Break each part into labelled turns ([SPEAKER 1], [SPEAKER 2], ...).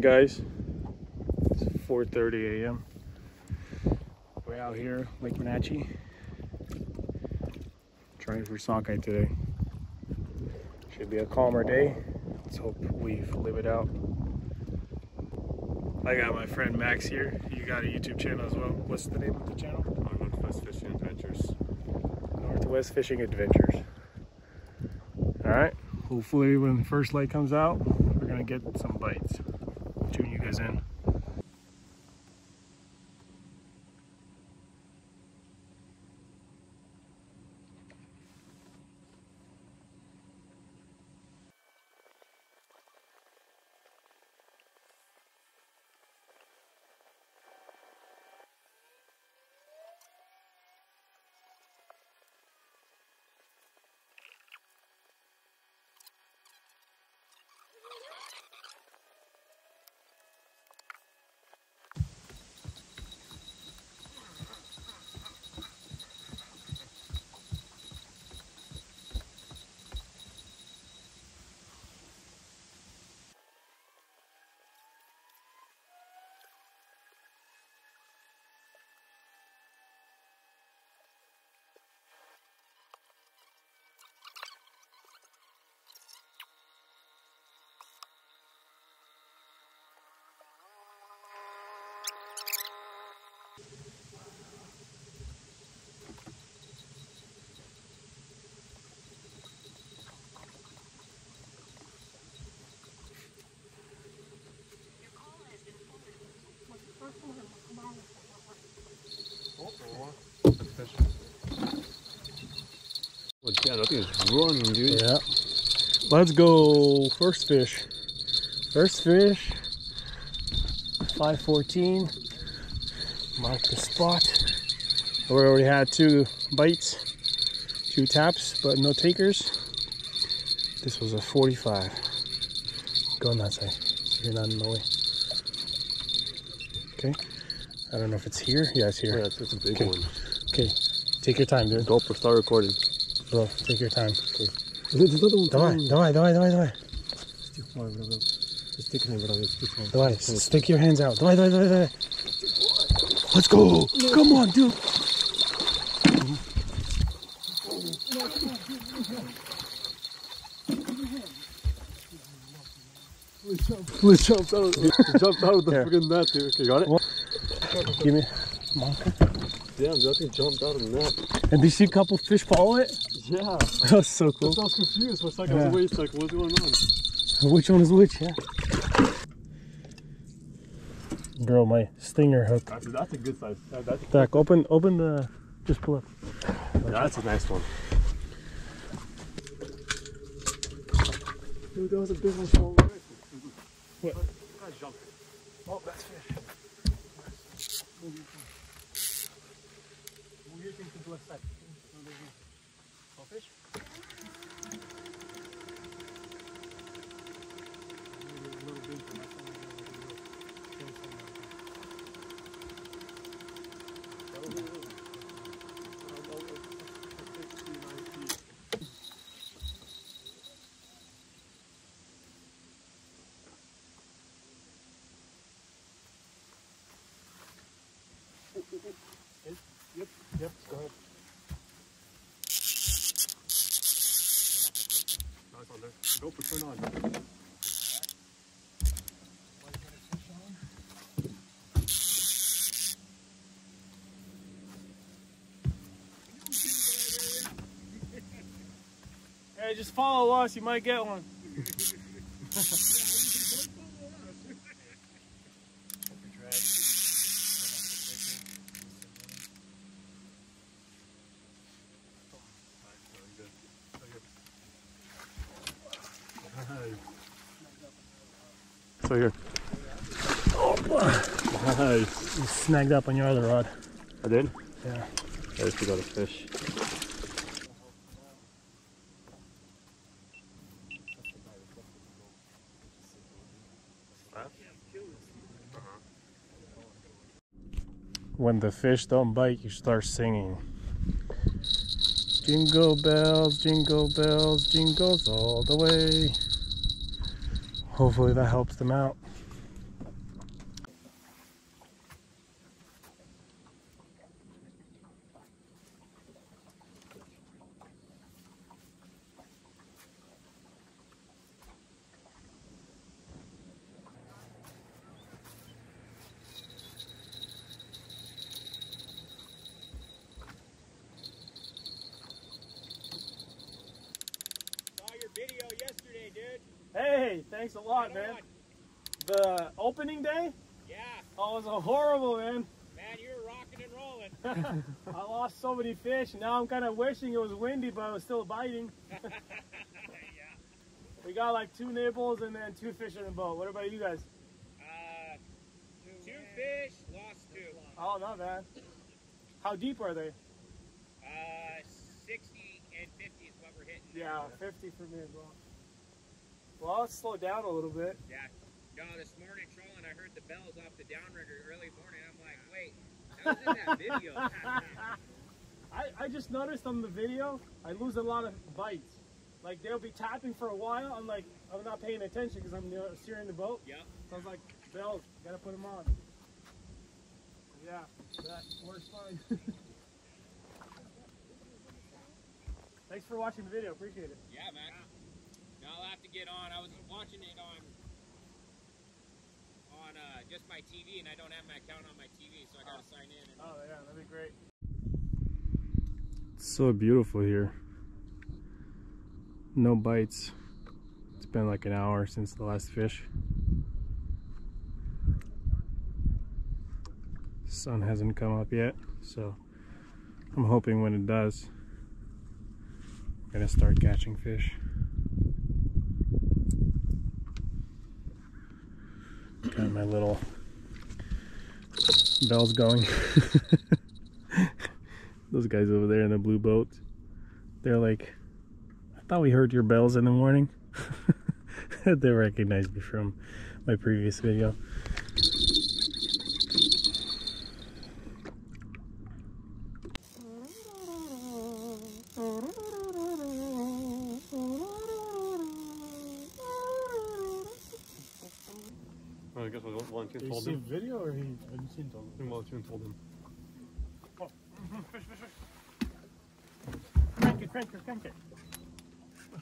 [SPEAKER 1] morning guys. It's 4:30 a.m we're out here lake Wenatchee trying for sockeye today. Should be a calmer day. Let's hope we live it out. I got my friend max here. You got a youtube channel as well. What's the name of the channel?
[SPEAKER 2] Northwest fishing adventures.
[SPEAKER 1] Northwest fishing adventures. All right. Hopefully when the first light comes out we're gonna get some bites in
[SPEAKER 2] Oh, yeah, that thing is running, dude.
[SPEAKER 1] Yeah. Let's go. First fish. First fish. 514. Mark the spot. We already had two bites, two taps, but no takers. This was a 45. Go on that side. You're not in the way. Okay. I don't know if it's here. Yeah, it's here.
[SPEAKER 2] Yeah, it's, it's a big
[SPEAKER 1] Okay.
[SPEAKER 2] one.
[SPEAKER 1] Okay. Take your time, dude.
[SPEAKER 2] GoPro, start recording.
[SPEAKER 1] Bro, take your time.
[SPEAKER 2] There's another one.
[SPEAKER 1] Давай, давай, давай, давай, давай. Давай, s- stick your hands out. Давай, давай, давай, давай. Let's go. Come on, dude.
[SPEAKER 2] We jumped out. He jumped out of the
[SPEAKER 1] Here.
[SPEAKER 2] freaking net, dude. Okay, got it?
[SPEAKER 1] What? Give me. On.
[SPEAKER 2] Damn, that thing jumped out of the net.
[SPEAKER 1] And did you see a couple fish follow it?
[SPEAKER 2] Yeah.
[SPEAKER 1] That was so cool.
[SPEAKER 2] I was confused for a second. I was waiting, like, what's going on?
[SPEAKER 1] Which one is which? Yeah. Bro, my stinger hook.
[SPEAKER 2] That's, that's a good size. That, that's,
[SPEAKER 1] Back, open, open the. Just pull up.
[SPEAKER 2] that's a nice one. Dude, that was a big one.
[SPEAKER 1] What?
[SPEAKER 2] I jumped.
[SPEAKER 1] Oh, that's fish. Move your thing to the left
[SPEAKER 2] there. GoPro, turn on.
[SPEAKER 1] Hey, just follow us. You might get one.
[SPEAKER 2] So here. Oh, Nice.
[SPEAKER 1] You snagged up on your other rod.
[SPEAKER 2] I did?
[SPEAKER 1] Yeah.
[SPEAKER 2] I just got a fish.
[SPEAKER 1] When the fish don't bite, you start singing. Jingle bells, jingle bells, jingles all the way. Hopefully that helps them out. Hey, thanks a lot, man. The opening day?
[SPEAKER 3] Yeah,
[SPEAKER 1] Oh, it was horrible, man.
[SPEAKER 3] man, you were rocking and rolling.
[SPEAKER 1] I lost so many fish. Now I'm kind of wishing it was windy, but I was still biting.
[SPEAKER 3] yeah.
[SPEAKER 1] We got like two nibbles and then two fish in the boat. What about you guys?
[SPEAKER 3] Uh, two fish, lost two.
[SPEAKER 1] Oh, not bad. How deep are they?
[SPEAKER 3] Uh, 60 and 50 is what we're hitting.
[SPEAKER 1] Yeah, 50 for me as well. Well, let's slow down a little bit.
[SPEAKER 3] Yeah. No, this morning trolling, I heard the bells off the downrigger early morning. I'm like, wait, that was in that video.
[SPEAKER 1] I, I just noticed on the video, I lose a lot of bites. Like they'll be tapping for a while. I'm like, I'm not paying attention because I'm steering the boat.
[SPEAKER 3] yep.
[SPEAKER 1] So I was like, bells, gotta put them on. Yeah, that works fine. Thanks for watching the video. Appreciate it.
[SPEAKER 3] Yeah, man. Now I'll have to get on. I was watching it on on uh, just my TV, and I don't have my account on my TV, so I gotta sign in. And,
[SPEAKER 1] Oh yeah, that'd be great.
[SPEAKER 4] It's so beautiful here. No bites. It's been like an hour since the last fish. Sun hasn't come up yet, so I'm hoping when it does, I'm gonna start catching fish. Got my little bells going. Those guys over there in the blue boat, they're like, I thought we heard your bells in the morning. they recognized me from my previous video.
[SPEAKER 2] I guess what Valentin
[SPEAKER 1] Did you
[SPEAKER 2] told
[SPEAKER 1] see
[SPEAKER 2] him.
[SPEAKER 1] video or he Valentin told him?
[SPEAKER 2] Valentin told him.
[SPEAKER 1] Crank it, crank it, crank it.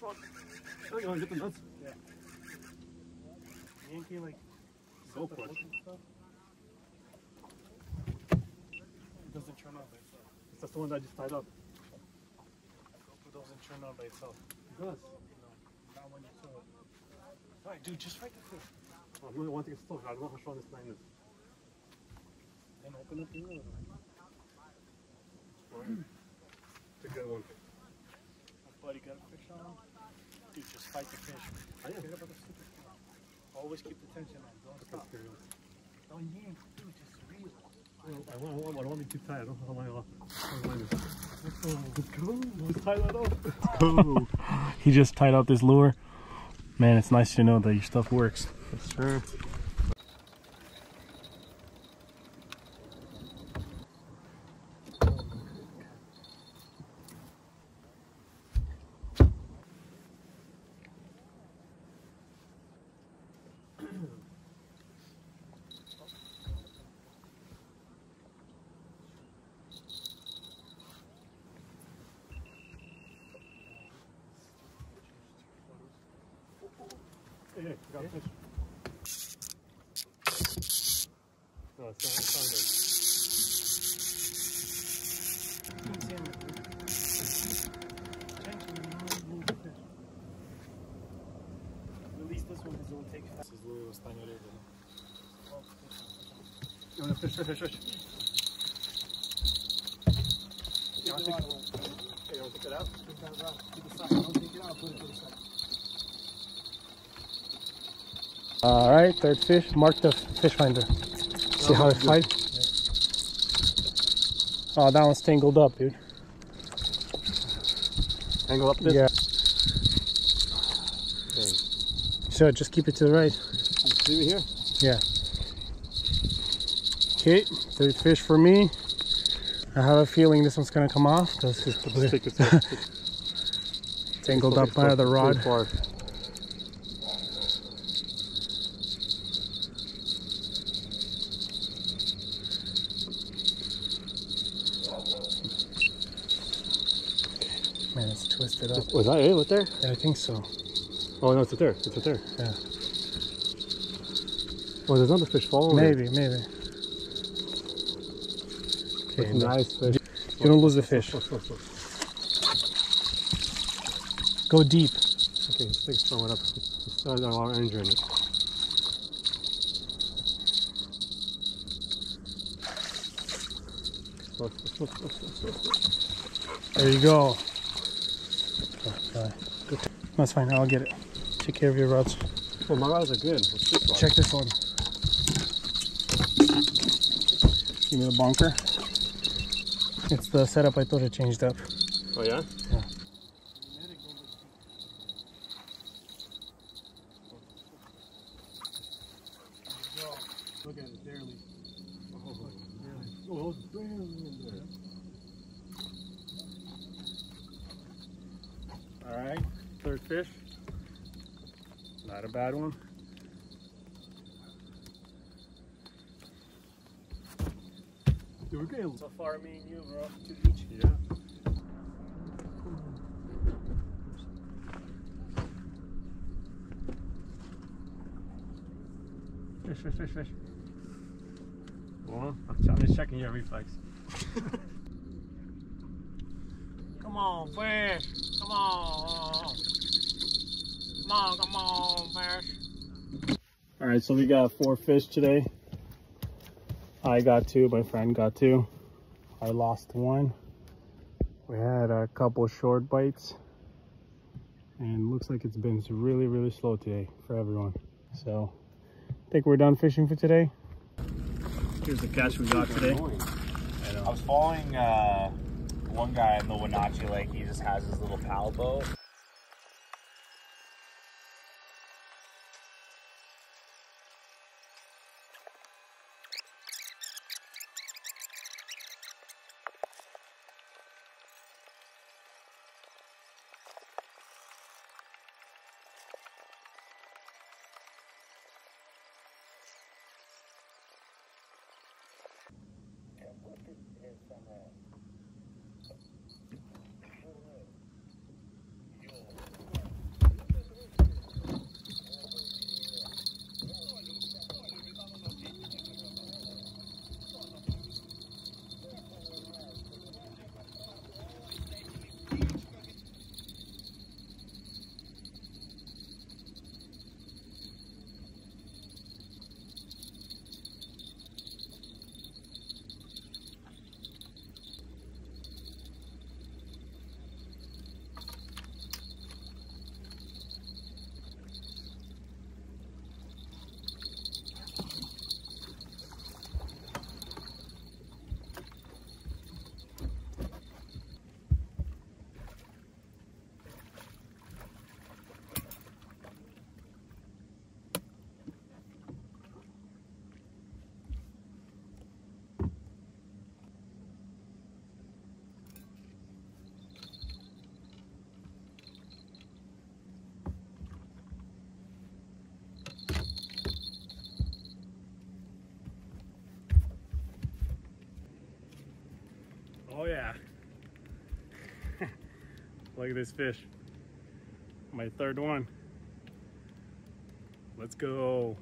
[SPEAKER 2] Oh, you want to get the nuts?
[SPEAKER 1] Yankee like
[SPEAKER 2] Go
[SPEAKER 1] set the
[SPEAKER 2] for it.
[SPEAKER 1] hook and stuff. It doesn't turn on by itself.
[SPEAKER 2] It's just the one that I just tied up.
[SPEAKER 1] GoPro doesn't turn on by itself.
[SPEAKER 2] It does.
[SPEAKER 1] Not when you throw it. Alright, dude, just right the fish.
[SPEAKER 2] Oh, I really want to get stuck. I don't know how strong this thing is.
[SPEAKER 1] Then open up the other one.
[SPEAKER 2] It's a good one.
[SPEAKER 1] My buddy got a fish on. Dude, just fight the fish.
[SPEAKER 2] I.
[SPEAKER 1] Forget about the stupid. Always keep the tension on. Don't stop. Don't yank. Dude, just reel.
[SPEAKER 2] I don't, want, I want, don't want to too tight. I don't know how long how long is. Let's go. Let's tie that up.
[SPEAKER 4] he just tied up this lure. Man, it's nice to know that your stuff works.
[SPEAKER 2] Yes, sir. Hey, got a fish. No, it's not, it's not
[SPEAKER 1] this one because it will take fast. This is Louis Estano
[SPEAKER 2] You want to fish, fish, fish, fish. You want to take, hey, you want to take that out?
[SPEAKER 4] All right, third fish. Mark the fish finder. See how it fights. Oh, that one's tangled up, dude.
[SPEAKER 2] Angle up this?
[SPEAKER 4] Yeah.
[SPEAKER 2] Okay.
[SPEAKER 4] So just keep it to the right.
[SPEAKER 2] Just leave it here?
[SPEAKER 4] Yeah. Okay, third fish for me. I have a feeling this one's gonna come off because it's
[SPEAKER 2] Just take this
[SPEAKER 4] tangled up by the rod.
[SPEAKER 2] far.
[SPEAKER 4] Man, it's twisted up.
[SPEAKER 2] Was that it right there?
[SPEAKER 4] Yeah, I think so.
[SPEAKER 2] Oh, no, it's right there. It's right there.
[SPEAKER 4] Yeah.
[SPEAKER 2] Oh, there's another fish following.
[SPEAKER 4] Maybe, maybe.
[SPEAKER 2] It's
[SPEAKER 4] Okay, no,
[SPEAKER 2] nice fish.
[SPEAKER 4] you don't lose the fish. Go deep.
[SPEAKER 2] Okay, let's take throw it up. So there's a lot of energy in it.
[SPEAKER 5] There you go. Uh, good. That's fine. I'll get it. Take care of your rods.
[SPEAKER 2] Oh, my rods are good. This?
[SPEAKER 5] Check this one. Give me the bonker. It's the setup I thought I changed up.
[SPEAKER 2] Oh yeah?
[SPEAKER 5] Yeah.
[SPEAKER 2] Look at it, barely. Oh, barely. Oh, it's barely in there.
[SPEAKER 1] All right, third fish. Not a bad one.
[SPEAKER 2] Dude, we're getting
[SPEAKER 1] So far, me and you, bro, two each.
[SPEAKER 2] Yeah.
[SPEAKER 1] Fish, fish, fish, fish. Well, I'm just checking your reflex. come on, fish. Come on. Come on, come on, fish. All right, so we got four fish today. I got two, my friend got two. I lost one. We had a couple short bites. And looks like it's been really, really slow today for everyone. So I think we're done fishing for today. Here's the catch we got today.
[SPEAKER 6] I was following uh, one guy in the Wenatchee Lake. He just has his little paddle boat.
[SPEAKER 1] from a Oh yeah. Look at this fish. My third one. Let's go.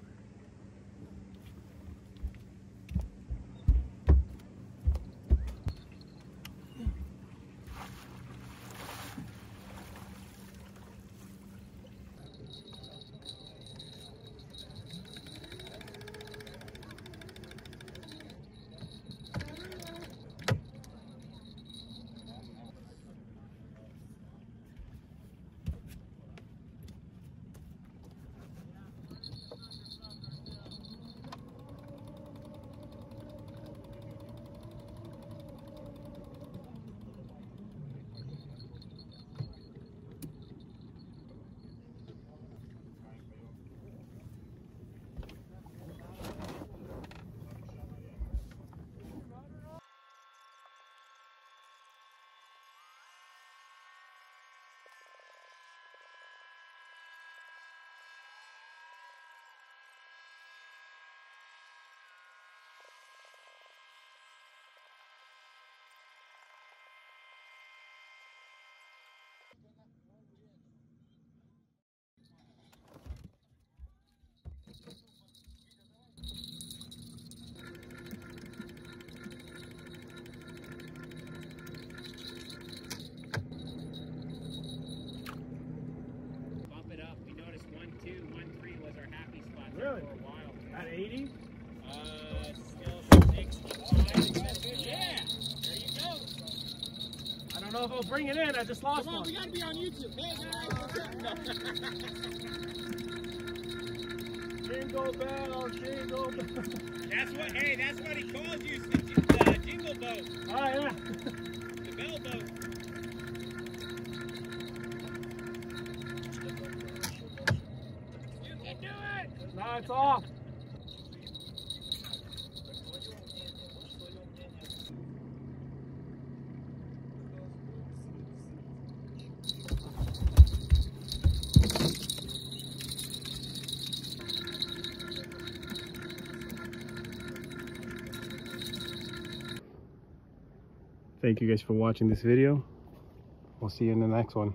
[SPEAKER 7] Really? At 80?
[SPEAKER 3] Uh, still 65. Yeah. There you go.
[SPEAKER 7] I don't know if I'll bring it in. I just lost
[SPEAKER 3] Come on,
[SPEAKER 7] one.
[SPEAKER 3] we gotta be on YouTube. Hey guys.
[SPEAKER 7] Jingle bell, jingle bell.
[SPEAKER 3] that's what. Hey, that's what he calls you. The, the jingle boat,
[SPEAKER 7] Oh, yeah. it's off.
[SPEAKER 1] Thank you guys for watching this video. We'll see you in the next one.